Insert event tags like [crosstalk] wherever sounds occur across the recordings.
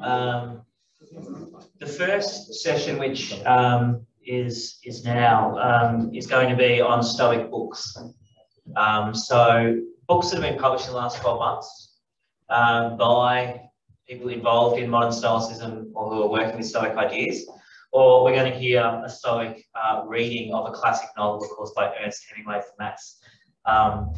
Um, the first session, which um, is is now, um, is going to be on Stoic books. Um, so books that have been published in the last 12 months um, by people involved in modern Stoicism or who are working with Stoic ideas, or we're going to hear a Stoic uh, reading of a classic novel, of course, by Ernest Hemingway from Max. Um,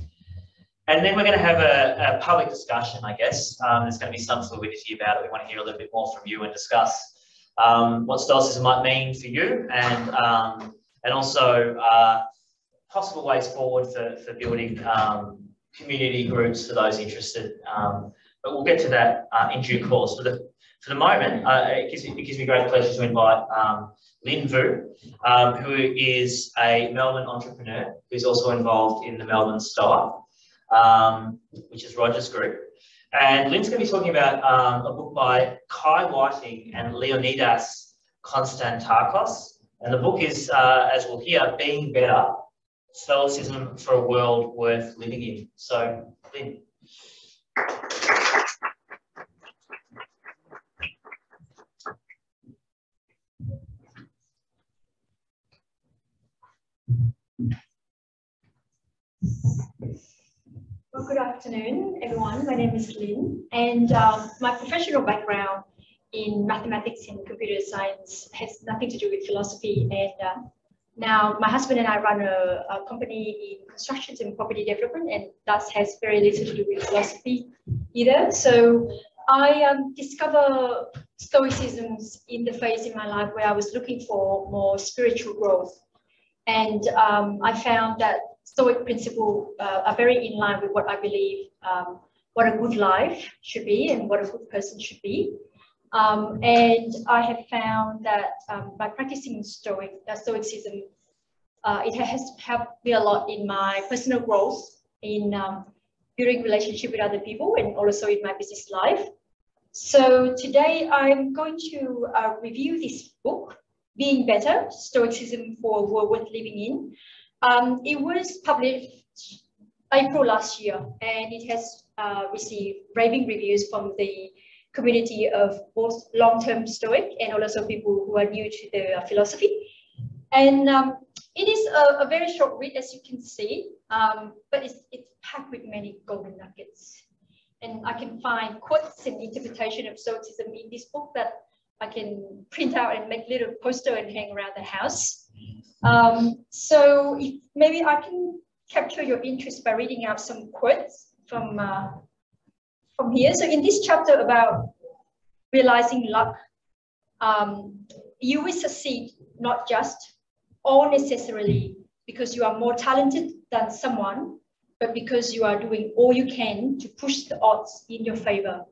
and then we're going to have a, a public discussion, I guess. Um, there's going to be some fluidity about it. We want to hear a little bit more from you and discuss um, what Stoicism might mean for you and, um, and also uh, possible ways forward for, for building um, community groups for those interested. Um, but we'll get to that uh, in due course. For the, for the moment, uh, it, gives, it gives me great pleasure to invite um, Lyn Vu, who is a Melbourne entrepreneur who's also involved in the Melbourne Stoa um, which is Roger's group. And Lyn's going to be talking about um, a book by Kai Whiting and Leonidas Konstantakos. And the book is, uh, as we'll hear, Being Better, Stoicism for a World Worth Living In. So, Lin. Good afternoon, everyone. My name is Lyn, and um, my professional background in mathematics and computer science has nothing to do with philosophy. And uh, now my husband and I run a, a, company in construction and property development, and thus has very little to do with philosophy either. So I um, discover stoicisms in the phase in my life where I was looking for more spiritual growth. And um, I found that Stoic principles uh, are very in line with what I believe um, what a good life should be and what a good person should be. Um, and I have found that um, by practicing Stoic, uh, Stoicism, uh, it has helped me a lot in my personal growth, in um, building relationship with other people, and also in my business life. So today I'm going to uh, review this book, Being Better, Stoicism for World Worth Living In. Um, it was published April last year, and it has uh, received raving reviews from the community of both long-term Stoic and also people who are new to the philosophy. And um, it is a, a, very short read, as you can see, um, but it's, it's packed with many golden nuggets. And I can find quotes and interpretation of Stoicism in this book that I can print out and make little poster and hang around the house. Um, so if maybe I can capture your interest by reading out some quotes from, uh, from here. So in this chapter about realizing luck, um, you will succeed not just or necessarily because you are more talented than someone, but because you are doing all you can to push the odds in your favor.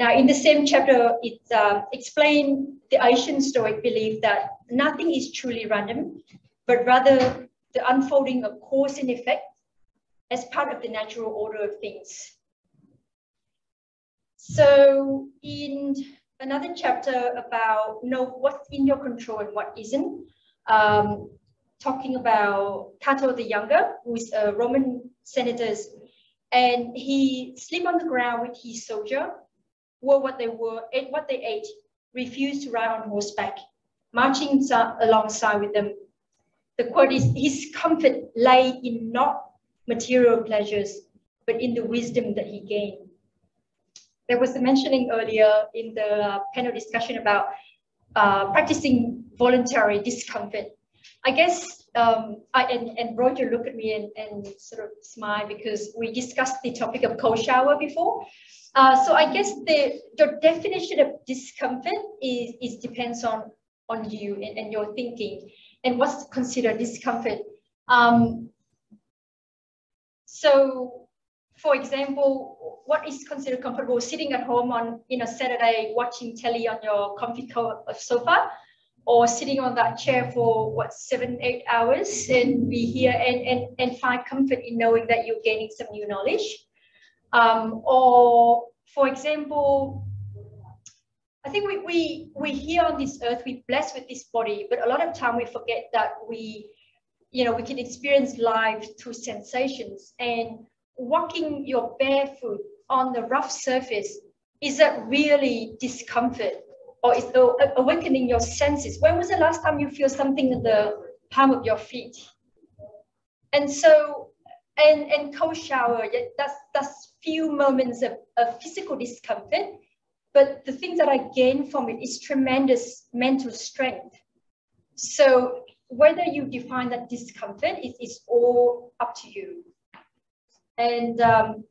Now, in the same chapter, it uh, explained the Asian Stoic belief that nothing is truly random, but rather the unfolding of cause and effect as part of the natural order of things. So in another chapter about know what's in your control and what isn't, um, talking about Cato the Younger, who is a Roman senator, and he sleep on the ground with his soldier wore what they were, ate what they ate, refused to ride on horseback, marching alongside with them. The quote is, his comfort lay in not material pleasures, but in the wisdom that he gained. There was a mentioning earlier in the panel discussion about uh, practicing voluntary discomfort. I guess um, I, and, and Roger looked at me and, and sort of smiled because we discussed the topic of cold shower before. Uh, so I guess the, the definition of discomfort is, is depends on, on you and, and your thinking and what's considered discomfort. Um, so for example, what is considered comfortable sitting at home on in a Saturday watching telly on your comfy sofa or sitting on that chair for what seven, eight hours and be here and, and, and find comfort in knowing that you're gaining some new knowledge. Um, or for example, I think we, we, we here on this earth, we're blessed with this body, but a lot of time we forget that we, you know, we can experience life through sensations and walking your barefoot on the rough surface is that really discomfort or is awakening your senses? When was the last time you feel something in the palm of your feet? And so, and, and cold shower, that's, that's few moments of, of physical discomfort, but the thing that I gain from it is tremendous mental strength. So whether you define that discomfort is, is all up to you. And um,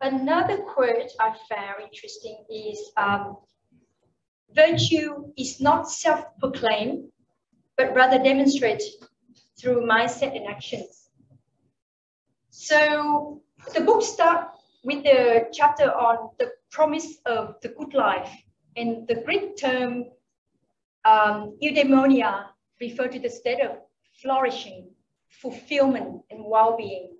another quote I found interesting is um, virtue is not self-proclaimed, but rather demonstrated through mindset and actions. So the book starts with the chapter on the promise of the good life. And the Greek term um, eudaimonia refer to the state of flourishing, fulfillment, and well-being.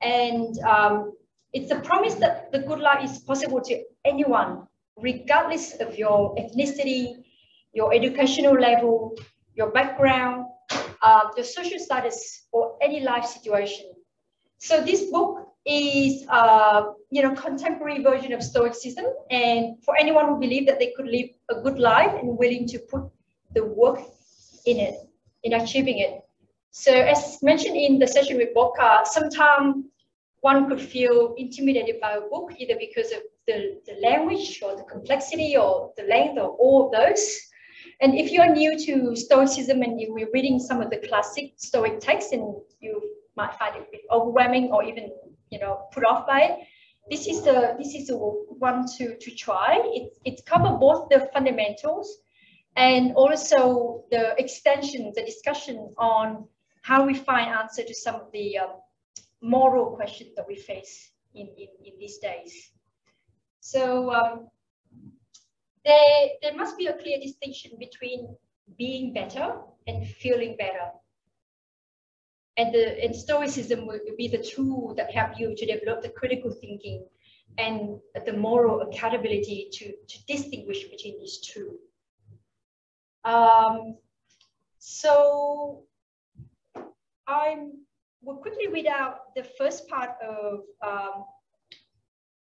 And um, it's a promise that the good life is possible to anyone, regardless of your ethnicity, your educational level, your background, uh, your social status, or any life situation. So this book is uh, you know contemporary version of Stoicism, and for anyone who believe that they could live a good life and willing to put the work in it, in achieving it. So as mentioned in the session with Boka, sometimes one could feel intimidated by a book either because of the, the language or the complexity or the length or all of those. And if you're new to Stoicism and you're reading some of the classic Stoic texts and you might find it a bit overwhelming or even you know put off by it this is the this is the one to to try it it covers both the fundamentals and also the extension the discussion on how we find answer to some of the um, moral questions that we face in, in, in these days so um, there there must be a clear distinction between being better and feeling better and the and stoicism will be the tool that help you to develop the critical thinking and the moral accountability to, to distinguish between these two. Um, so I will quickly read out the first part of um,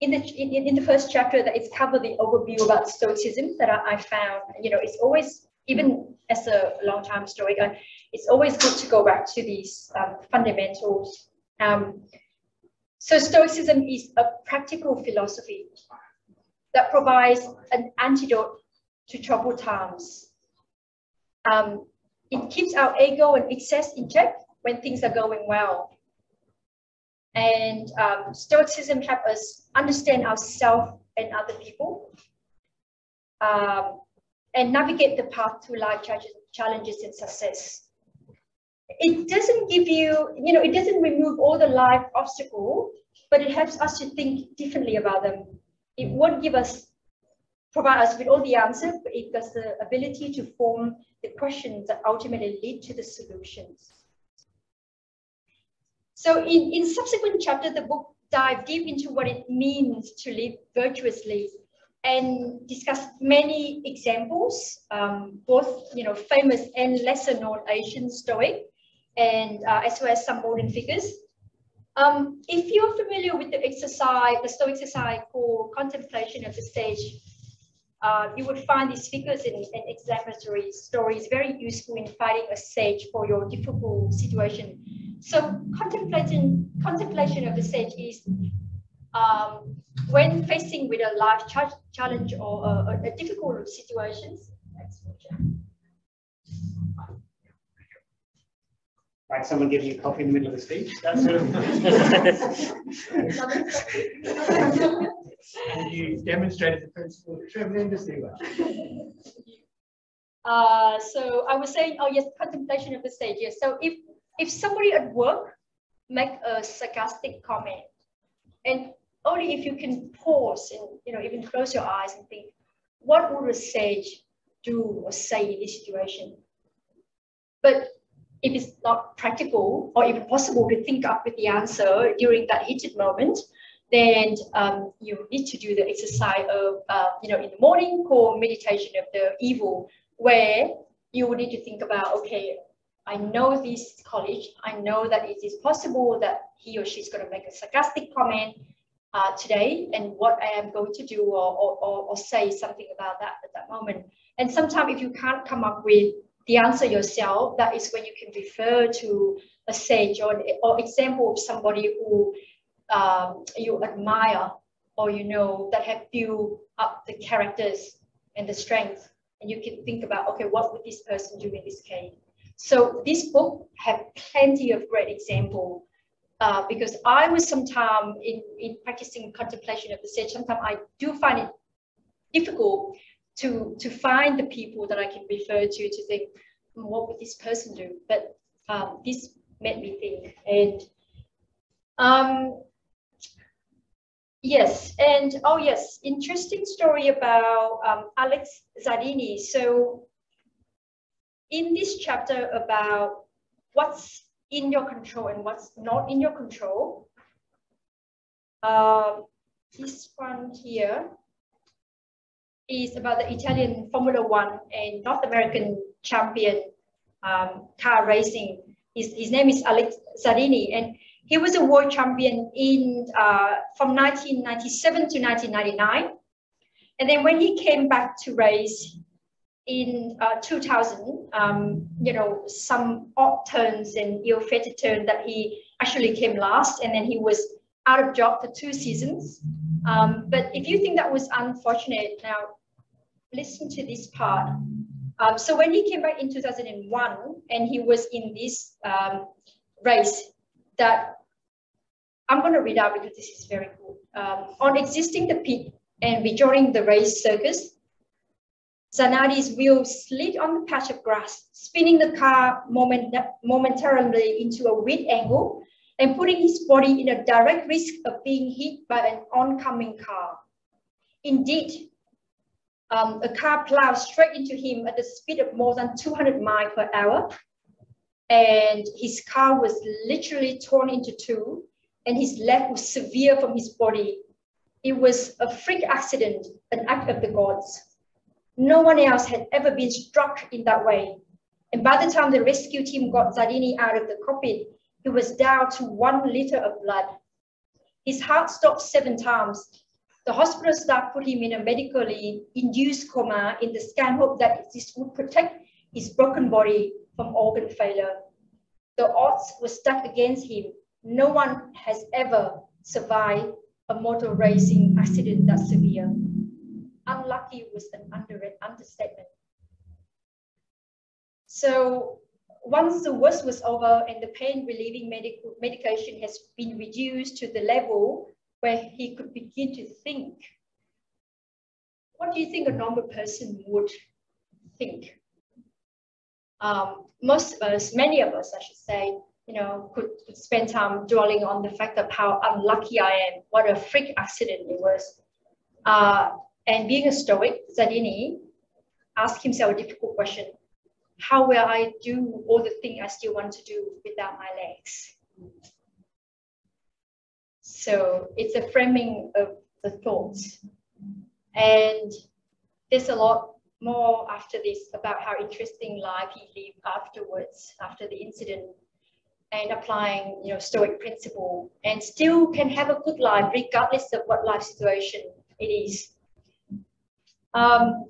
in the in, in the first chapter that it's covered the overview about stoicism that I, I found you know it's always even as a long time stoic it's always good to go back to these um, fundamentals. Um, so Stoicism is a practical philosophy that provides an antidote to troubled times. Um, it keeps our ego and excess in check when things are going well. And um, Stoicism helps us understand ourselves and other people um, and navigate the path to life challenges and success it doesn't give you, you know, it doesn't remove all the life obstacle, but it helps us to think differently about them. It won't give us, provide us with all the answers, but it has the ability to form the questions that ultimately lead to the solutions. So in, in subsequent chapter, the book dive deep into what it means to live virtuously and discuss many examples, um, both you know famous and lesser known Asian Stoic, and uh, as well as some modern figures. Um, if you're familiar with the exercise, the Stoic exercise called contemplation of the sage, uh, you would find these figures and, and exemplary stories very useful in finding a sage for your difficult situation. So contemplation, contemplation of the sage is um, when facing with a life challenge or a, a difficult situations, like someone giving you coffee in the middle of the speech. That's [laughs] [laughs] and you demonstrated the principle tremendously well. Uh, so I was saying, oh yes, contemplation of the stage. Yes. So if if somebody at work make a sarcastic comment, and only if you can pause and you know even close your eyes and think, what would a sage do or say in this situation? But if it's not practical or even possible to think up with the answer during that heated moment, then um, you need to do the exercise of, uh, you know, in the morning called meditation of the evil, where you will need to think about, okay, I know this college, I know that it is possible that he or she's going to make a sarcastic comment. uh, today and what I am going to do or, or, or, say something about that at that moment. And sometimes if you can't come up with the answer yourself, that is when you can refer to a sage or, or example of somebody who um, you admire or you know that have built up the characters and the strength. And you can think about, okay, what would this person do in this case? So this book have plenty of great example uh, because I was sometime in, in practicing contemplation of the sage, sometimes I do find it difficult to, to find the people that I can refer to to think, hmm, what would this person do? But um, this made me think. And um, yes, and oh yes, interesting story about um, Alex Zardini. So in this chapter about what's in your control and what's not in your control, uh, this one here is about the Italian Formula One and North American champion um, car racing. His, his name is Alex Zardini, and he was a world champion in uh, from 1997 to 1999. And then when he came back to race in uh, 2000, um, you know, some odd turns and ill-fated turn that he actually came last, and then he was out of job for two seasons. Um, but if you think that was unfortunate, now listen to this part. Um, so when he came back in 2001 and he was in this um, race that I'm going to read out because this is very cool. Um, on existing the pit and rejoining the race circus, Zanardi's wheel slid on the patch of grass, spinning the car moment, momentarily into a weird angle and putting his body in a direct risk of being hit by an oncoming car. Indeed, um, a car plowed straight into him at the speed of more than 200 miles per hour. And his car was literally torn into two, and his leg was severe from his body. It was a freak accident, an act of the gods. No one else had ever been struck in that way. And by the time the rescue team got Zardini out of the cockpit, he was down to one liter of blood. His heart stopped seven times the hospital staff put him in a medically induced coma in the scan hope that this would protect his broken body from organ failure. The odds were stacked against him. No one has ever survived a motor racing accident that severe. Unlucky was an under understatement. So once the worst was over and the pain relieving medical medication has been reduced to the level where he could begin to think. What do you think a normal person would think? Um, most of us, many of us, I should say, you know, could, could spend time dwelling on the fact of how unlucky I am, what a freak accident it was. Uh, and being a Stoic, Zardini asked himself a difficult question. How will I do all the things I still want to do without my legs? So it's a framing of the thoughts. And there's a lot more after this about how interesting life he lived afterwards, after the incident, and applying, you know, Stoic principle, and still can have a good life regardless of what life situation it is. Um,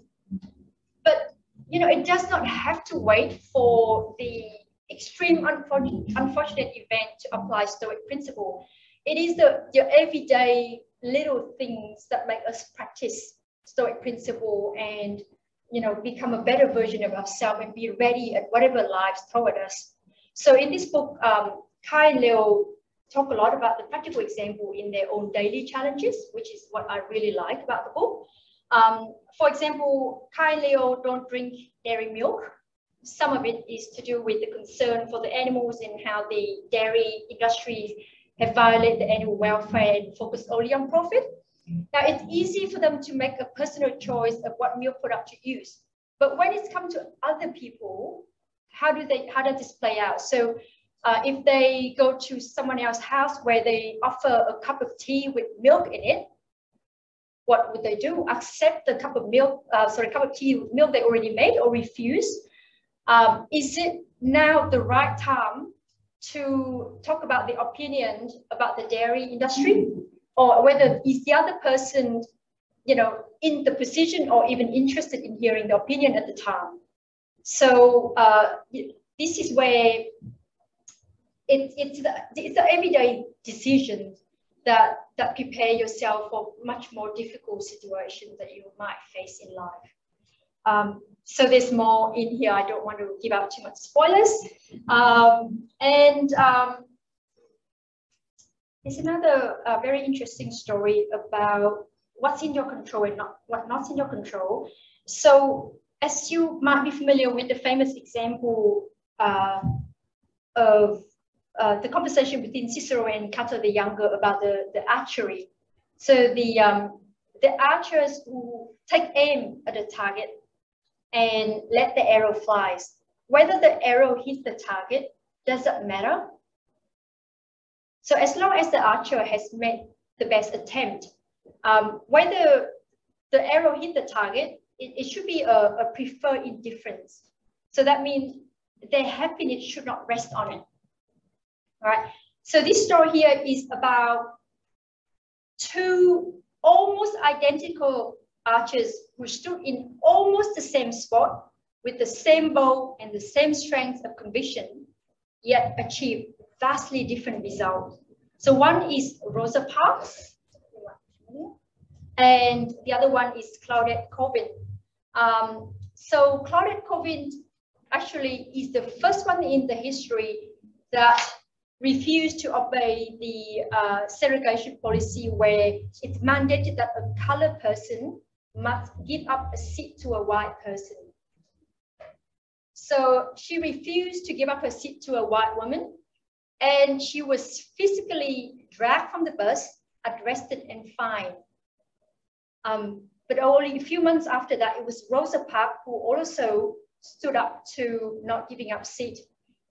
but you know, it does not have to wait for the extreme unfortunate, unfortunate event to apply Stoic principle it is the your everyday little things that make us practice Stoic principle and you know become a better version of ourselves and be ready at whatever life throw at us. So in this book, um, Kai and Leo talk a lot about the practical example in their own daily challenges, which is what I really like about the book. Um, for example, Kai Leo don't drink dairy milk. Some of it is to do with the concern for the animals and how the dairy industry have violated the animal welfare and focused only on profit. Now it's easy for them to make a personal choice of what milk product to use. But when it's come to other people, how do they how does this play out? So uh, if they go to someone else's house where they offer a cup of tea with milk in it, what would they do? Accept the cup of milk, uh, sorry, cup of tea with milk they already made or refuse? Um, is it now the right time to talk about the opinion about the dairy industry or whether is the other person, you know, in the position or even interested in hearing the opinion at the time. So uh, this is where it, it's, the, it's the everyday decision that, that prepare yourself for much more difficult situations that you might face in life. Um, so there's more in here. I don't want to give out too much spoilers. Um, and um, there's another uh, very interesting story about what's in your control and not what not in your control. So as you might be familiar with the famous example uh, of uh, the conversation between Cicero and Cato the Younger about the, the archery. So the, um, the archers who take aim at the target and let the arrow flies. Whether the arrow hits the target doesn't matter. So as long as the archer has made the best attempt, um, whether the arrow hit the target, it, it should be a, a preferred indifference. So that means their happiness should not rest on it. Right. So this story here is about two almost identical archers who stood in almost the same spot with the same bow and the same strength of conviction, yet achieved vastly different results. So one is Rosa Parks, and the other one is Claudette Colvin. Um, so Claudette Colvin actually is the first one in the history that refused to obey the uh, segregation policy where it's mandated that a colored person must give up a seat to a white person. So she refused to give up her seat to a white woman and she was physically dragged from the bus, arrested and fined. Um, but only a few months after that, it was Rosa Parks who also stood up to not giving up seat.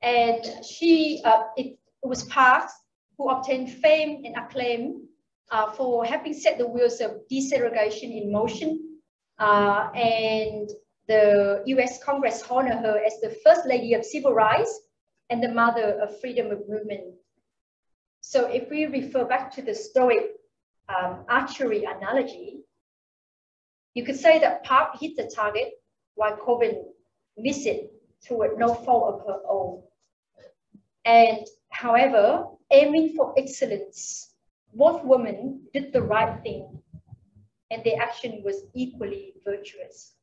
And she, uh, it, it was Parks who obtained fame and acclaim uh, for having set the wheels of desegregation in motion. Uh, and the US Congress honored her as the first lady of civil rights and the mother of freedom of movement. So if we refer back to the Stoic um, archery analogy, you could say that Park hit the target while Colvin missed it through no fault of her own. And However, aiming for excellence, both women did the right thing and their action was equally virtuous.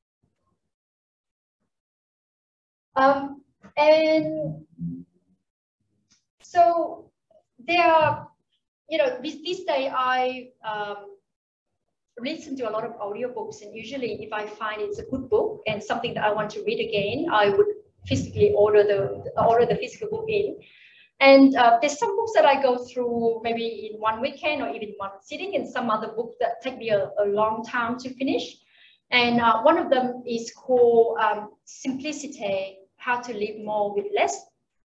Um, and so there are, you know, this, this day I um, listen to a lot of audiobooks and usually if I find it's a good book and something that I want to read again, I would physically order the order the physical book in. And uh, there's some books that I go through maybe in one weekend or even one sitting, and some other books that take me a, a long time to finish. And uh, one of them is called um, Simplicity, How to Live More with Less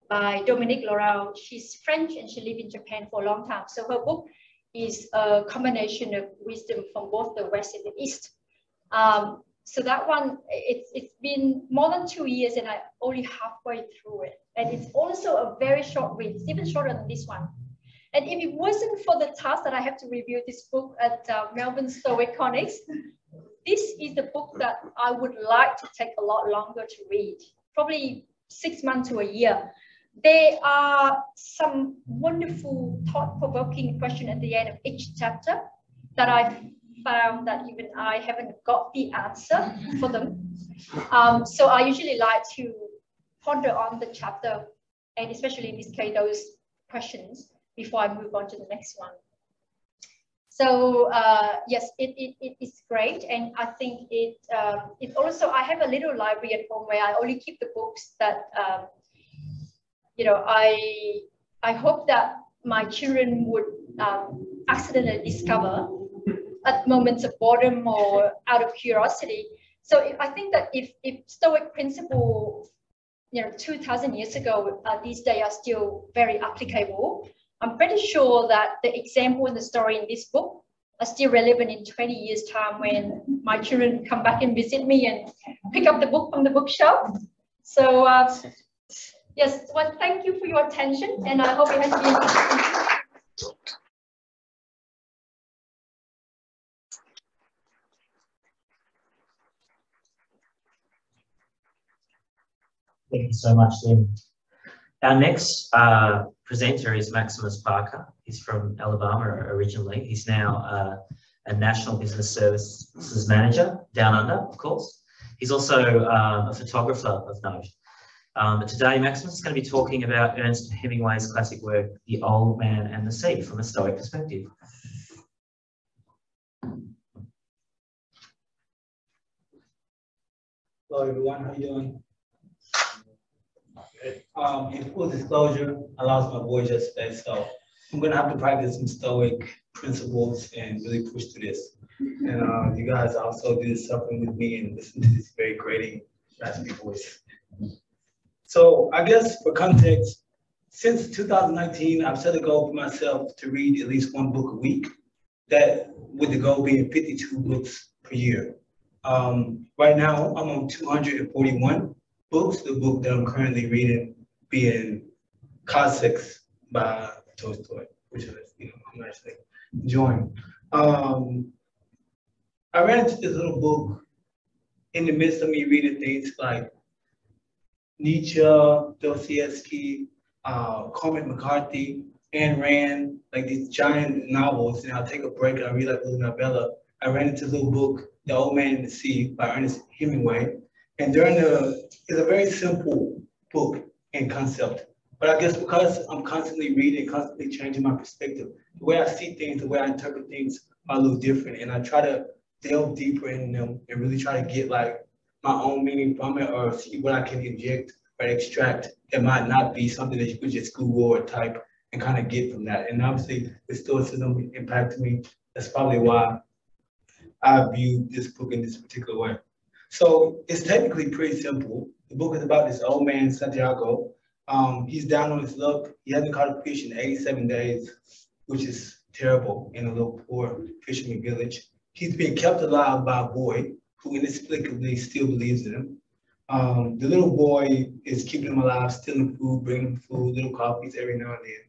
by Dominique Loreau. She's French and she lived in Japan for a long time. So her book is a combination of wisdom from both the West and the East. Um, so that one, it's, it's been more than two years and I'm only halfway through it. And it's also a very short read, it's even shorter than this one. And if it wasn't for the task that I have to review this book at uh, Melbourne Stoic [laughs] this is the book that I would like to take a lot longer to read, probably six months to a year. There are some wonderful thought-provoking questions at the end of each chapter that I found that even I haven't got the answer for them. Um, so I usually like to ponder on the chapter and especially in this case, those questions before I move on to the next one. So uh, yes, it, it, it is great. And I think it, um, it also, I have a little library at home where I only keep the books that, um, you know, I, I hope that my children would um, accidentally discover at moments of boredom or out of curiosity. So I think that if, if Stoic principle, you know, 2000 years ago, uh, these days are still very applicable, I'm pretty sure that the example and the story in this book are still relevant in 20 years time when my children come back and visit me and pick up the book from the bookshelf. So uh, yes, well, thank you for your attention and I hope it has been Thank you so much, Lyn. Our next uh, presenter is Maximus Parker. He's from Alabama originally. He's now uh, a National Business Services Manager down under, of course. He's also um, a photographer of note. Um, today, Maximus is going to be talking about Ernest Hemingway's classic work, The Old Man and the Sea, from a Stoic perspective. Hello, everyone. How are you doing? Um, in full disclosure, I lost my voice yesterday, so I'm gonna have to practice some Stoic principles and really push through this. And uh, you guys also do something with me and listen to this very grating, raspy voice. So I guess for context, since 2019, I've set a goal for myself to read at least one book a week. That with the goal being 52 books per year. Um, right now, I'm on 241 books. The book that I'm currently reading being Cossacks by Tolstoy, which is, you know, I'm actually enjoying. Um, I ran into this little book in the midst of me reading things like Nietzsche, Dostoevsky, uh, Cormac McCarthy, Ayn Rand, like these giant novels, and I'll take a break and I read like a little novella. I ran into a little book, The Old Man in the Sea by Ernest Hemingway. And during the, it's a very simple book and concept. But I guess because I'm constantly reading, constantly changing my perspective, the way I see things, the way I interpret things are a little different. And I try to delve deeper in them and really try to get like my own meaning from it or see what I can inject or extract that might not be something that you could just Google or type and kind of get from that. And obviously the stoicism impacted me. That's probably why I view this book in this particular way. So it's technically pretty simple. The book is about this old man, Santiago. Um, he's down on his luck. He hasn't caught a fish in 87 days, which is terrible in a little poor fisherman village. He's being kept alive by a boy who inexplicably still believes in him. Um, the little boy is keeping him alive, stealing food, bringing food, little coffees every now and then.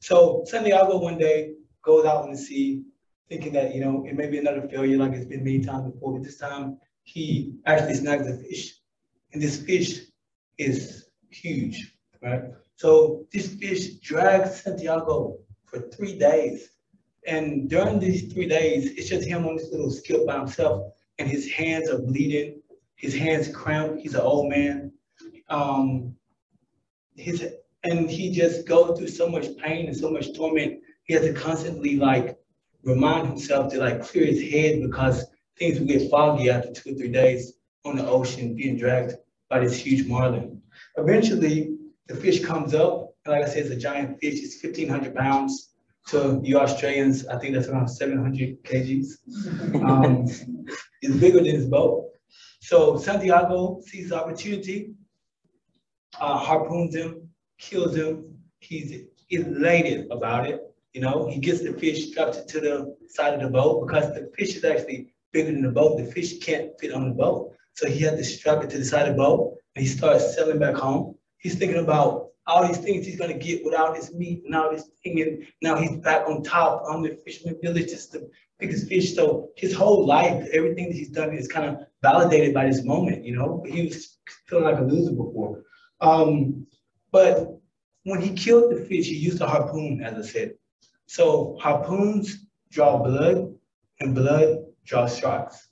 So Santiago one day goes out in the sea, thinking that, you know, it may be another failure like it's been many times before, but this time he actually snags the fish. And this fish is huge, right? So this fish drags Santiago for three days. And during these three days, it's just him on this little skiff by himself and his hands are bleeding. His hands cramped. He's an old man. Um, his and he just goes through so much pain and so much torment. He has to constantly like remind himself to like clear his head because things will get foggy after two or three days on the ocean being dragged by this huge marlin. Eventually, the fish comes up, and like I said, it's a giant fish. It's 1,500 pounds to you Australians. I think that's around 700 kgs. Um, [laughs] it's bigger than his boat. So Santiago sees the opportunity, uh, harpoons him, kills him. He's elated about it. You know, he gets the fish, it to the side of the boat because the fish is actually bigger than the boat. The fish can't fit on the boat. So he had to strap it to the side of the boat and he starts sailing back home. He's thinking about all these things he's gonna get without his meat and all this thing. And now he's back on top on the fisherman village just to biggest fish. So his whole life, everything that he's done is kind of validated by this moment, you know. He was feeling like a loser before. Um, but when he killed the fish, he used a harpoon, as I said. So harpoons draw blood, and blood draws sharks.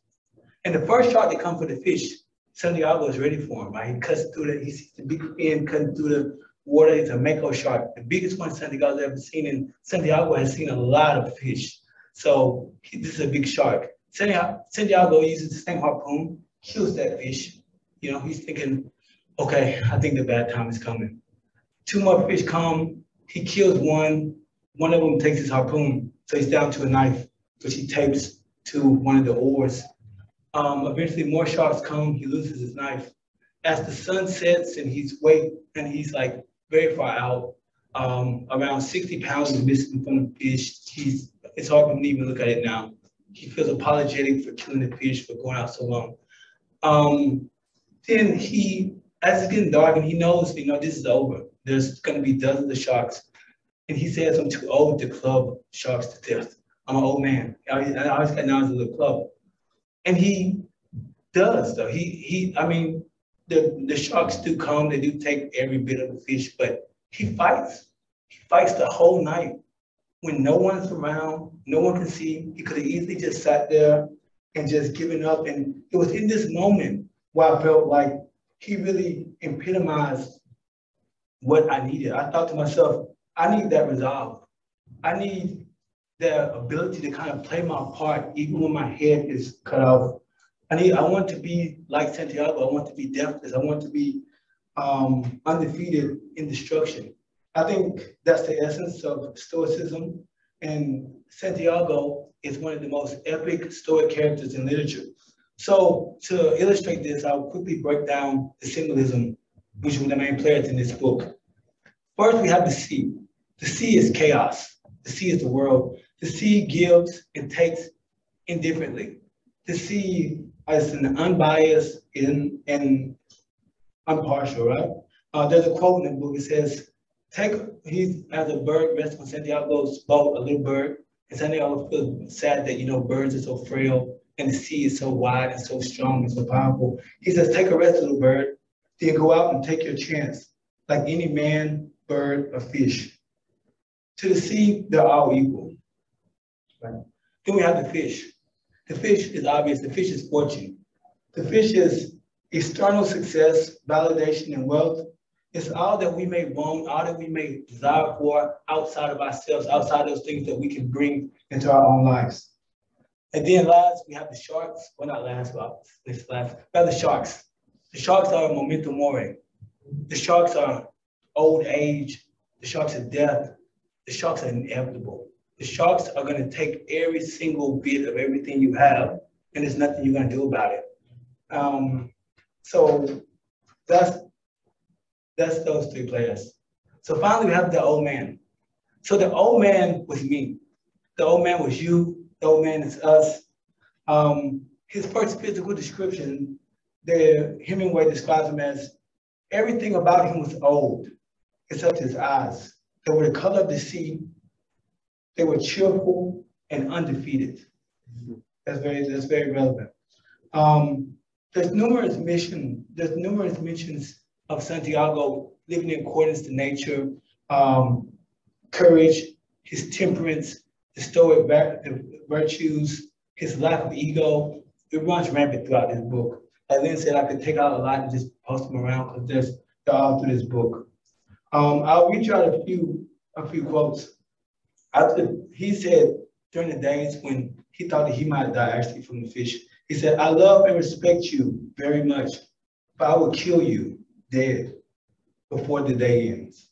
And the first shark that comes for the fish, Santiago is ready for him, right? He cuts through the, he sees the big fin cutting through the water. It's a mako shark, the biggest one Santiago's ever seen. And Santiago has seen a lot of fish. So he, this is a big shark. Santiago uses the same harpoon, kills that fish. You know, he's thinking, okay, I think the bad time is coming. Two more fish come, he kills one. One of them takes his harpoon, so he's down to a knife, which he tapes to one of the oars. Um, eventually, more sharks come. He loses his knife. As the sun sets and he's wait and he's like very far out, um, around 60 pounds is missing from the fish. He's it's hard for me to even look at it now. He feels apologetic for killing the fish for going out so long. Um, then he, as it's getting dark, and he knows, you know, this is over. There's going to be dozens of sharks. And he says, I'm too old to club sharks to death. I'm an old man. I, I always got now a little club. And he does, though. He, he, I mean, the, the sharks do come, they do take every bit of the fish, but he fights. He fights the whole night. When no one's around, no one can see, he could have easily just sat there and just given up. And it was in this moment where I felt like he really epitomized what I needed. I thought to myself, I need that resolve. I need the ability to kind of play my part even when my head is cut off. I need, I want to be like Santiago. I want to be deathless. I want to be um, undefeated in destruction. I think that's the essence of Stoicism. And Santiago is one of the most epic Stoic characters in literature. So to illustrate this, I'll quickly break down the symbolism, which are the main players in this book. First, we have the sea. The sea is chaos. The sea is the world. The sea gives and takes indifferently. The sea is an unbiased and, and impartial, right? Uh, there's a quote in the book. It says, "Take he's as a bird rests on Santiago's boat, a little bird, and Santiago feels sad that you know birds are so frail and the sea is so wide and so strong and so powerful. He says, take a rest, little bird, then go out and take your chance, like any man, bird, or fish. To the sea, they're all equal. Right? Then we have the fish. The fish is obvious. The fish is fortune. The fish is external success, validation, and wealth. It's all that we may want, all that we may desire for outside of ourselves, outside those things that we can bring into our own lives. And then last, we have the sharks. Well, not last, but this last. We have the sharks. The sharks are memento mori. The sharks are old age. The sharks are death. The sharks are inevitable. The sharks are going to take every single bit of everything you have, and there's nothing you're going to do about it. Um, so that's that's those three players. So finally, we have the old man. So the old man was me. The old man was you. The old man is us. Um, his first physical description, the Hemingway describes him as everything about him was old, except his eyes. They were the color of the sea. They were cheerful and undefeated. That's very that's very relevant. Um, there's numerous mission. There's numerous mentions of Santiago living in accordance to nature, um, courage, his temperance, the stoic virtues, his lack of ego. It runs rampant throughout this book. As Lyn said, I could take out a lot and just post them around because there's they're all through this book. Um, I'll read you out a few a few quotes. After he said during the days when he thought he might die actually from the fish, he said, "I love and respect you very much, but I will kill you dead before the day ends."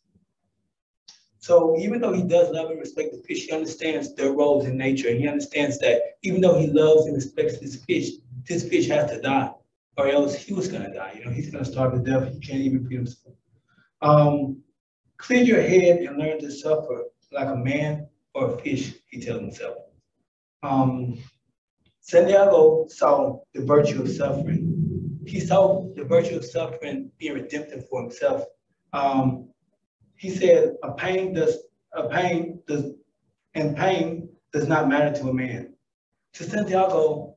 So even though he does love and respect the fish, he understands their roles in nature. And he understands that even though he loves and respects this fish, this fish has to die, or else he was gonna die. You know, he's gonna starve to death. He can't even feed himself. Um, clear your head and learn to suffer like a man or a fish, he tells himself. Um, Santiago saw the virtue of suffering. He saw the virtue of suffering being redemptive for himself. Um, he said a pain does a pain does and pain does not matter to a man. To Santiago,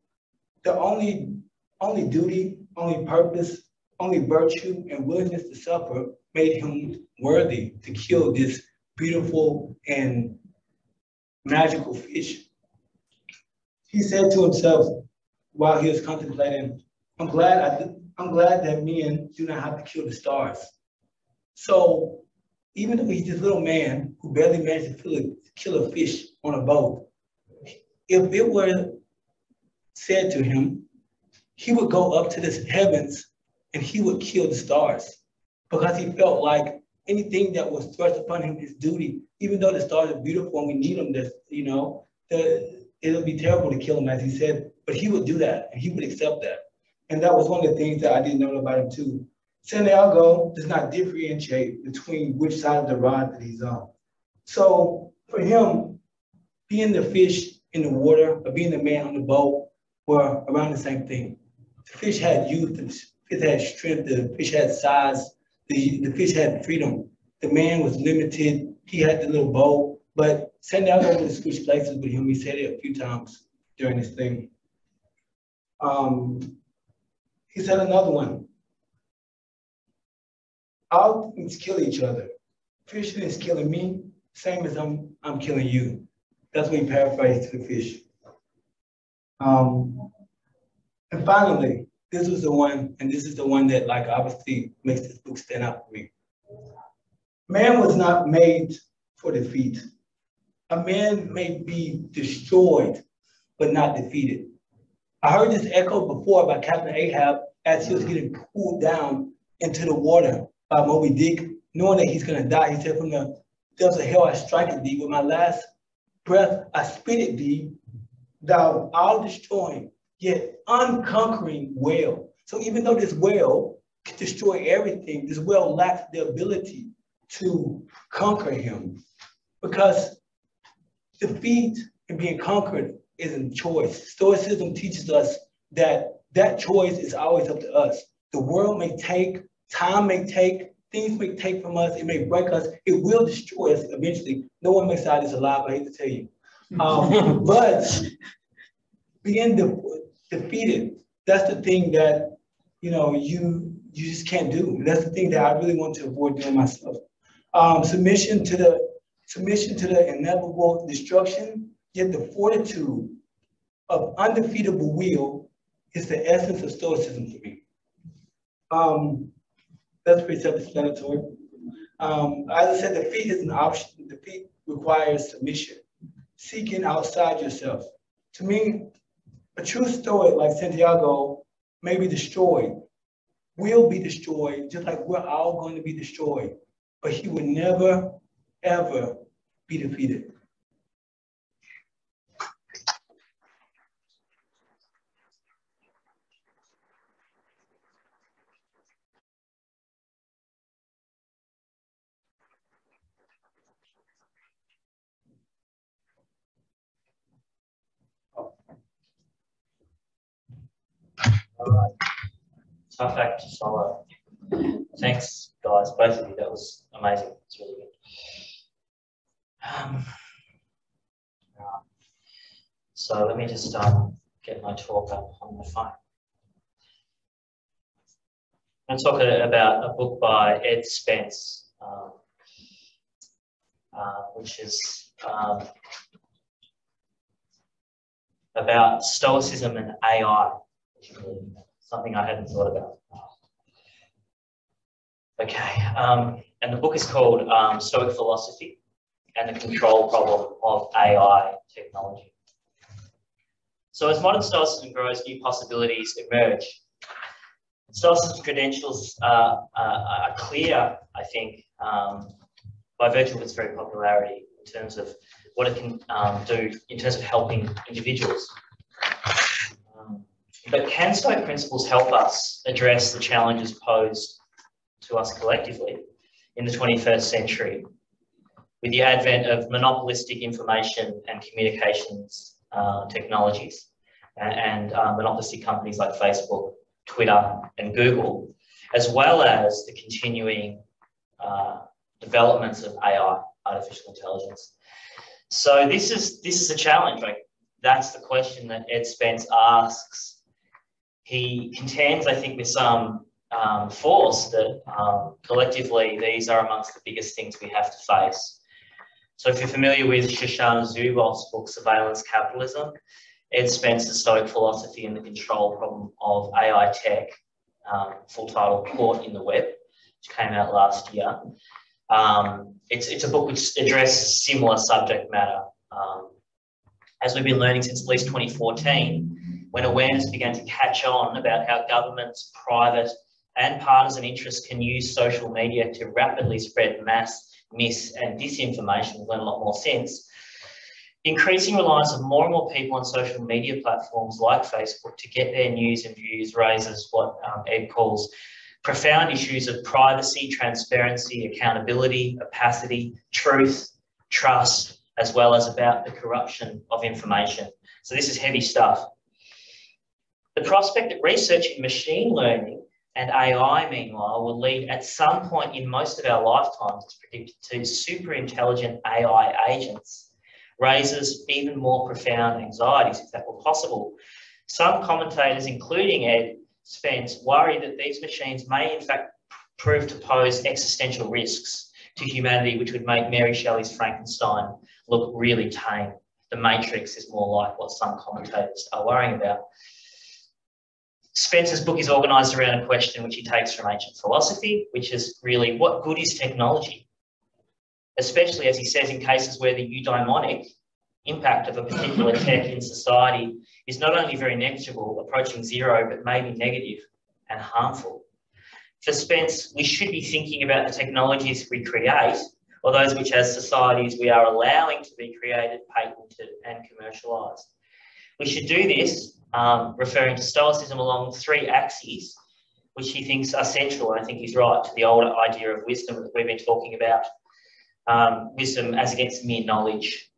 the only only duty, only purpose, only virtue and willingness to suffer made him worthy to kill this beautiful and magical fish. He said to himself while he was contemplating, I'm glad I, I'm glad that men do not have to kill the stars. So even though he's this little man who barely managed to kill a, kill a fish on a boat, if it were said to him, he would go up to the heavens and he would kill the stars because he felt like anything that was thrust upon him is duty, even though the stars are beautiful and we need them, that you know, the, it'll be terrible to kill them, as he said, but he would do that and he would accept that. And that was one of the things that I didn't know about him too. Santiago does not differentiate between which side of the rod that he's on. So for him, being the fish in the water or being the man on the boat were around the same thing. The fish had youth, the fish had strength, the fish had size, the, the fish had freedom. The man was limited, he had the little boat, but Santiago would switch places with him. He said it a few times during this thing. Um, he said another one. Things kill each other. Fishing is killing me, same as I'm, I'm killing you. That's what he paraphrased to the fish. Um, and finally, this was the one, and this is the one that like obviously makes this book stand out for me. Man was not made for defeat. A man may be destroyed, but not defeated. I heard this echoed before by Captain Ahab as he was getting pulled down into the water by Moby Dick, knowing that he's gonna die. He said, from the depths of hell I strike at thee, with my last breath I spit at thee, thou all destroying, yet unconquering whale. So even though this whale can destroy everything, this whale lacks the ability to conquer him because defeat and being conquered isn't choice. Stoicism teaches us that that choice is always up to us. The world may take, time may take, things may take from us, it may break us, it will destroy us eventually. No one makes out this alive, I hate to tell you. Um, [laughs] but being de- defeated, that's the thing that, you know, you you just can't do. That's the thing that I really want to avoid doing myself. Um, submission to the submission to the inevitable destruction, yet the fortitude of undefeatable will is the essence of stoicism for me. Um, that's pretty self-explanatory. Um, as I said, defeat is an option. Defeat requires submission, seeking outside yourself. To me, a true stoic like Santiago may be destroyed, will be destroyed, just like we're all going to be destroyed, but he will never, ever be defeated. Tough act to follow. Thanks, guys, both of you. That was amazing. It's really good. Um. So let me just um, get my talk up on the phone. I'm talk about a book by Ed Spence, um, uh, which is um, about Stoicism and AI, something I hadn't thought about. Okay, um, and the book is called um, Stoic Philosophy and the Control Problem of AI Technology. So as modern Stoicism grows, new possibilities emerge. Stoicism's credentials are, are clear, I think, um, by virtue of its very popularity in terms of what it can um, do in terms of helping individuals. But can Stoic principles help us address the challenges posed to us collectively in the 21st century with the advent of monopolistic information and communications uh, technologies and, and uh, monopolistic companies like Facebook, Twitter, and Google, as well as the continuing uh, developments of AI, artificial intelligence. So this is this is a challenge. Like that's the question that Ed Spence asks. He contends, I think, with some um, force that um, collectively these are amongst the biggest things we have to face. So if you're familiar with Shoshana Zuboff's book, Surveillance Capitalism, Ed Spence's Stoic Philosophy and the Control Problem of AI Tech, um, full title Caught in the Web, which came out last year. Um, it's, it's a book which addresses similar subject matter. Um, as we've been learning since at least 2014, when awareness began to catch on about how governments, private and partisan interests can use social media to rapidly spread mass mis and disinformation, learned a lot more since. Increasing reliance of more and more people on social media platforms like Facebook to get their news and views raises what um, Ed calls profound issues of privacy, transparency, accountability, opacity, truth, trust, as well as about the corruption of information. So this is heavy stuff. The prospect that research in machine learning and AI, meanwhile, will lead at some point in most of our lifetimes, it's predicted, to super intelligent AI agents, raises even more profound anxieties, if that were possible. Some commentators, including Ed Spence, worry that these machines may in fact prove to pose existential risks to humanity, which would make Mary Shelley's Frankenstein look really tame. The Matrix is more like what some commentators are worrying about. Spence's book is organised around a question which he takes from ancient philosophy, which is really what good is technology? Especially as he says in cases where the eudaimonic impact of a particular tech in society is not only very negligible, approaching zero, but maybe negative and harmful. For Spence, we should be thinking about the technologies we create or those which as societies we are allowing to be created, patented and commercialised. We should do this, um, referring to Stoicism along three axes, which he thinks are central, and I think he's right, to the older idea of wisdom that we've been talking about. Um, wisdom as against mere knowledge.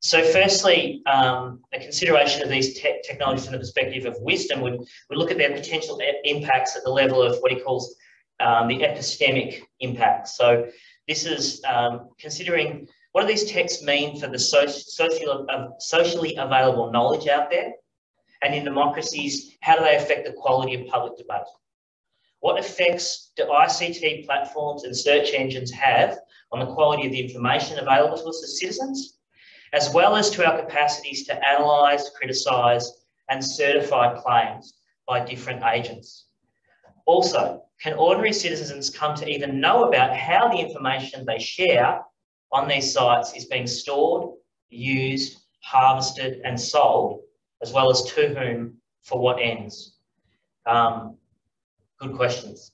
So firstly, um, a consideration of these te technologies from the perspective of wisdom would, would look at their potential impacts at the level of what he calls um, the epistemic impacts. So this is um, considering what do these texts mean for the uh, socially available knowledge out there? And in democracies, how do they affect the quality of public debate? What effects do ICT platforms and search engines have on the quality of the information available to us as citizens? as well as to our capacities to analyse, criticise and certify claims by different agents. Also, can ordinary citizens come to even know about how the information they share on these sites is being stored, used, harvested and sold, as well as to whom, for what ends? Um, good questions.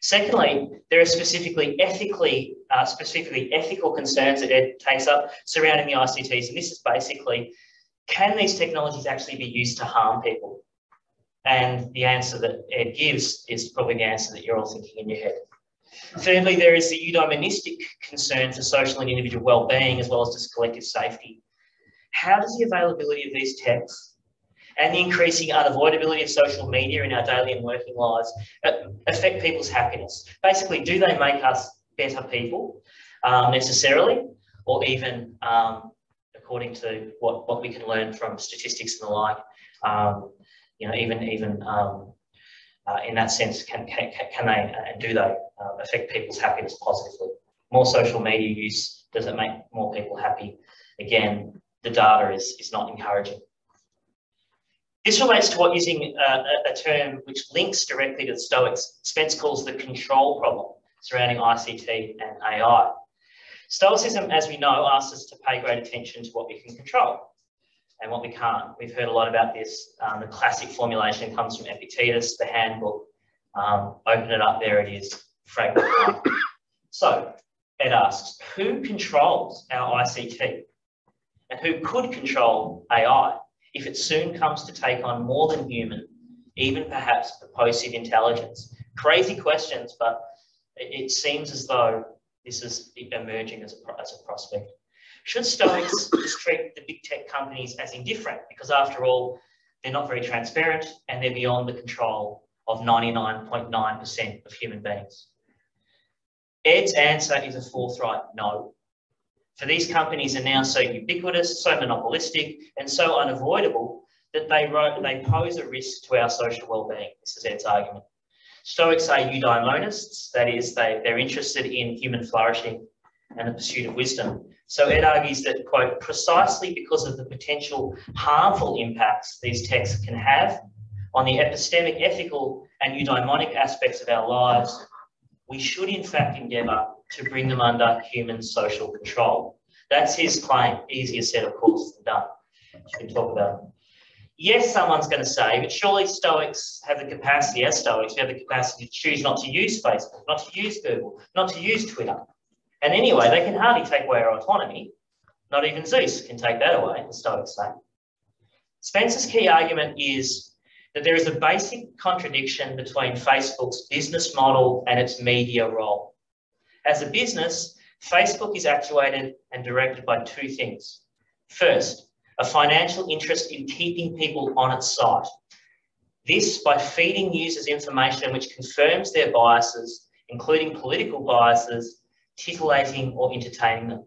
Secondly, there are specifically ethically, uh, specifically ethical concerns that Ed takes up surrounding the ICTs, and this is basically, can these technologies actually be used to harm people? And the answer that Ed gives is probably the answer that you're all thinking in your head. Thirdly, there is the eudaimonistic concern for social and individual well-being as well as just collective safety. How does the availability of these texts and the increasing unavoidability of social media in our daily and working lives uh, affect people's happiness. Basically, do they make us better people um, necessarily, or even um, according to what, what we can learn from statistics and the like, um, you know, even even um, uh, in that sense, can, can, can they and do they uh, affect people's happiness positively? More social media use, does it make more people happy? Again, the data is, is not encouraging. This relates to what using uh, a term which links directly to the Stoics, Spence calls the control problem surrounding ICT and AI. Stoicism, as we know, asks us to pay great attention to what we can control and what we can't. We've heard a lot about this. Um, the classic formulation comes from Epictetus, the handbook. Um, open it up, there it is, fragment one. So, it asks, who controls our ICT? And who could control AI? if it soon comes to take on more than human, even perhaps purposive intelligence? Crazy questions, but it seems as though this is emerging as a, as a prospect. Should Stoics just treat the big tech companies as indifferent? Because after all, they're not very transparent and they're beyond the control of 99.9% of human beings. Ed's answer is a forthright no. For these companies are now so ubiquitous, so monopolistic, and so unavoidable that they, wrote, they pose a risk to our social well-being. This is Ed's argument. Stoics are eudaimonists, that is, they, they're interested in human flourishing and the pursuit of wisdom. So Ed argues that, quote, precisely because of the potential harmful impacts these texts can have on the epistemic, ethical, and eudaimonic aspects of our lives, we should in fact endeavour to bring them under human social control. That's his claim. Easier said, of course, than done. We can talk about it. Yes, someone's going to say, but surely Stoics have the capacity, as Stoics, we have the capacity to choose not to use Facebook, not to use Google, not to use Twitter. And anyway, they can hardly take away our autonomy. Not even Zeus can take that away, the Stoics say. Spence's key argument is that there is a basic contradiction between Facebook's business model and its media role. As a business, Facebook is actuated and directed by two things. First, a financial interest in keeping people on its site. This by feeding users information which confirms their biases, including political biases, titillating or entertaining them.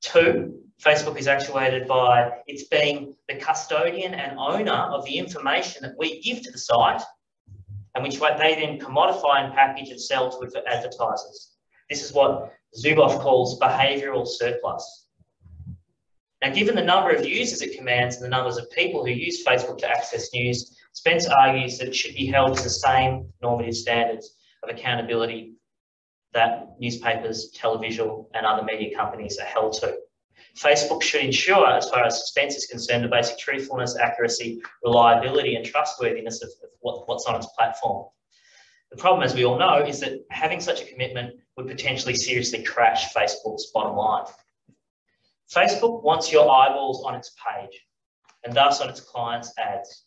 Two, Facebook is actuated by its being the custodian and owner of the information that we give to the site and which they then commodify and package and sell to advertisers. This is what Zuboff calls behavioural surplus. Now, given the number of users it commands and the numbers of people who use Facebook to access news, Spence argues that it should be held to the same normative standards of accountability that newspapers, televisual, and other media companies are held to. Facebook should ensure, as far as Spence is concerned, the basic truthfulness, accuracy, reliability, and trustworthiness of, of what, what's on its platform. The problem, as we all know, is that having such a commitment would potentially seriously crash Facebook's bottom line. Facebook wants your eyeballs on its page and thus on its clients' ads.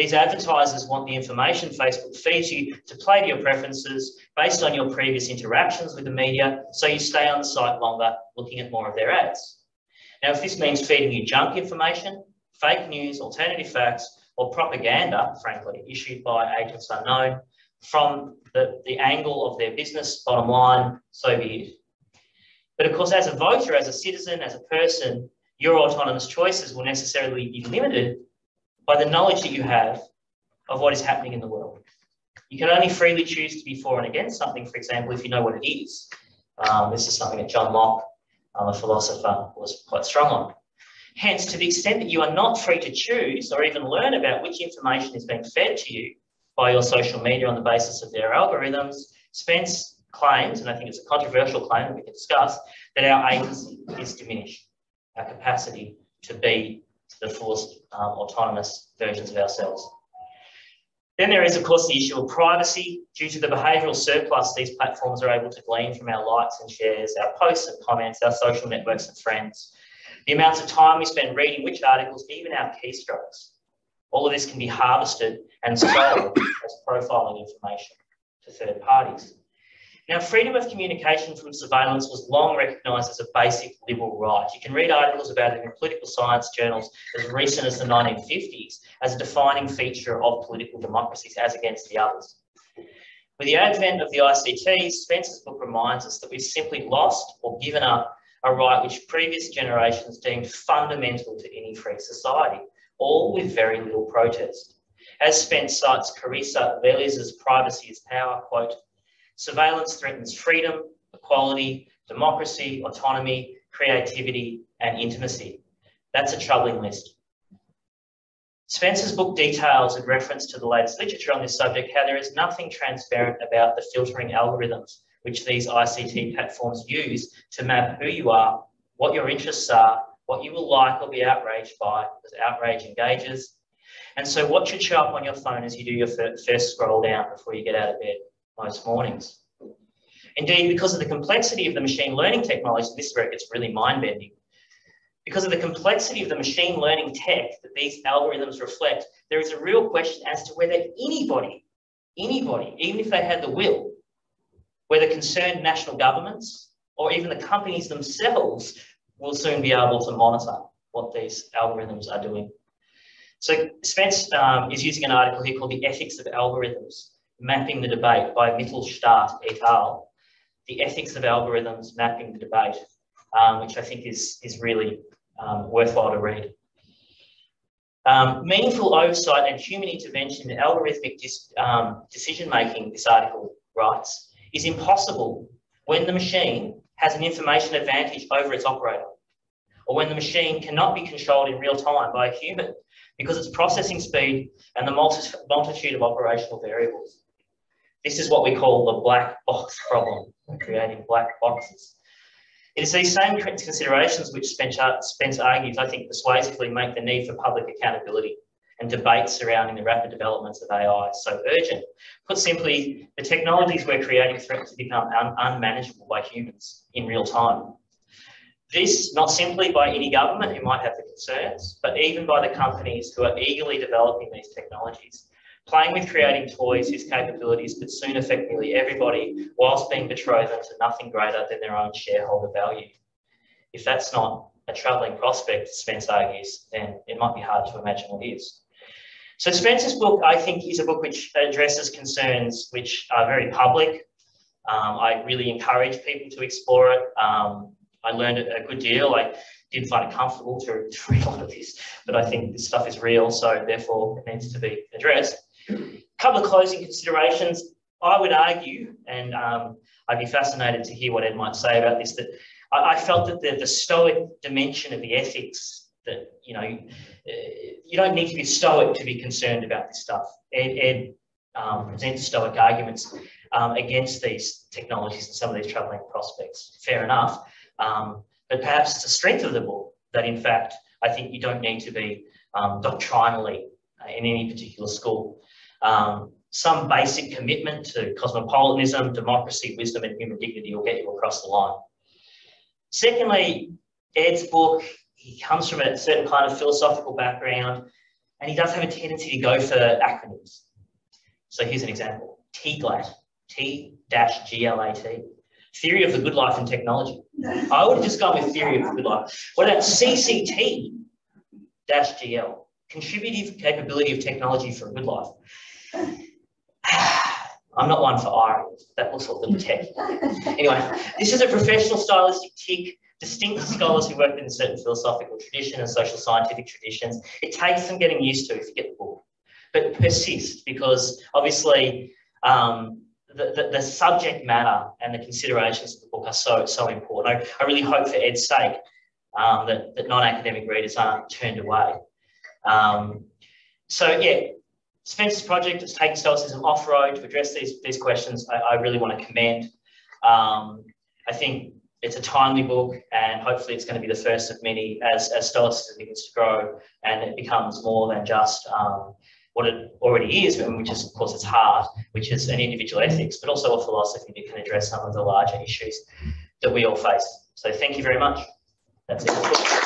These advertisers want the information Facebook feeds you to play to your preferences based on your previous interactions with the media, so you stay on the site longer looking at more of their ads. Now, if this means feeding you junk information, fake news, alternative facts, or propaganda, frankly, issued by agents unknown, from the, the angle of their business bottom line, so be it. But of course, as a voter, as a citizen, as a person, your autonomous choices will necessarily be limited by the knowledge that you have of what is happening in the world. You can only freely choose to be for and against something, for example, if you know what it is. Um, this is something that John Locke, um, a philosopher, was quite strong on. Hence, to the extent that you are not free to choose or even learn about which information is being fed to you by your social media on the basis of their algorithms, Spence claims, and I think it's a controversial claim that we can discuss, that our agency is diminished, our capacity to be the fullest um, autonomous versions of ourselves. Then there is, of course, the issue of privacy. Due to the behavioural surplus these platforms are able to glean from our likes and shares, our posts and comments, our social networks and friends, the amounts of time we spend reading which articles, even our keystrokes. All of this can be harvested and sold [coughs] as profiling information to third parties. Now, freedom of communication from surveillance was long recognised as a basic liberal right. You can read articles about it in political science journals as recent as the 1950s as a defining feature of political democracies as against the others. With the advent of the ICT, Spence's book reminds us that we've simply lost or given up a right which previous generations deemed fundamental to any free society, all with very little protest. As Spence cites Carissa Véliz's Privacy is Power, quote, Surveillance threatens freedom, equality, democracy, autonomy, creativity, and intimacy. That's a troubling list. Spence's book details, in reference to the latest literature on this subject, how there is nothing transparent about the filtering algorithms which these ICT platforms use to map who you are, what your interests are, what you will like or be outraged by, because outrage engages. And so what should show up on your phone as you do your first scroll down before you get out of bed? Most mornings. Indeed, because of the complexity of the machine learning technology, this is where it gets really mind-bending. Because of the complexity of the machine learning tech that these algorithms reflect, there is a real question as to whether anybody, anybody, even if they had the will, whether concerned national governments or even the companies themselves will soon be able to monitor what these algorithms are doing. So Spence um, is using an article here called The Ethics of Algorithms. Mapping the Debate by Mittelstadt et al. The Ethics of Algorithms Mapping the Debate, um, which I think is, is really um, worthwhile to read. Um, meaningful oversight and human intervention in algorithmic um, decision making, this article writes, is impossible when the machine has an information advantage over its operator, or when the machine cannot be controlled in real time by a human because its processing speed and the multitude of operational variables. This is what we call the black box [laughs] problem, creating black boxes. It is these same considerations which Spence argues, I think, persuasively make the need for public accountability and debate surrounding the rapid developments of AI so urgent. Put simply, the technologies we're creating threaten to become un unmanageable by humans in real time. This, not simply by any government who might have the concerns, but even by the companies who are eagerly developing these technologies playing with creating toys his capabilities could soon affect nearly everybody whilst being betrothed to nothing greater than their own shareholder value. If that's not a troubling prospect, Spence argues, then it might be hard to imagine what is. So Spence's book, I think, is a book which addresses concerns which are very public. Um, I really encourage people to explore it. Um, I learned a good deal. I did find it comfortable to, [laughs] to read a lot of this, but I think this stuff is real, so therefore it needs to be addressed. Couple of closing considerations. I would argue, and um, I'd be fascinated to hear what Ed might say about this, that I, I felt that the, the stoic dimension of the ethics that, you know, uh, you don't need to be stoic to be concerned about this stuff. Ed, Ed um, presents stoic arguments um, against these technologies and some of these troubling prospects. Fair enough. Um, but perhaps it's a strength of the book that, in fact, I think you don't need to be um, doctrinally uh, in any particular school. Um, some basic commitment to cosmopolitanism, democracy, wisdom, and human dignity will get you across the line. Secondly, Ed's book, he comes from a certain kind of philosophical background, and he does have a tendency to go for acronyms. So here's an example, TGLAT, T-G-L-A-T, Theory of the Good Life and Technology. I would have just gone with Theory of the Good Life. What about CCT-GL, Contributive Capability of Technology for a Good Life? [sighs] I'm not one for irony. That looks a little tech. Anyway, this is a professional stylistic tic distinct scholars who work in certain philosophical tradition and social scientific traditions. It takes some getting used to if you get the book, but persist because obviously um, the, the, the, subject matter and the considerations of the book are so, so important. I, I really hope for Ed's sake um, that, that non-academic readers aren't turned away. Um, so yeah, Spence's project is taking Stoicism off-road to address these, these questions. I, I really want to commend. Um, I think it's a timely book and hopefully it's going to be the first of many as, as Stoicism begins to grow and it becomes more than just um, what it already is, which is of course its heart, which is an individual ethics, but also a philosophy that can address some of the larger issues that we all face. So thank you very much. That's it.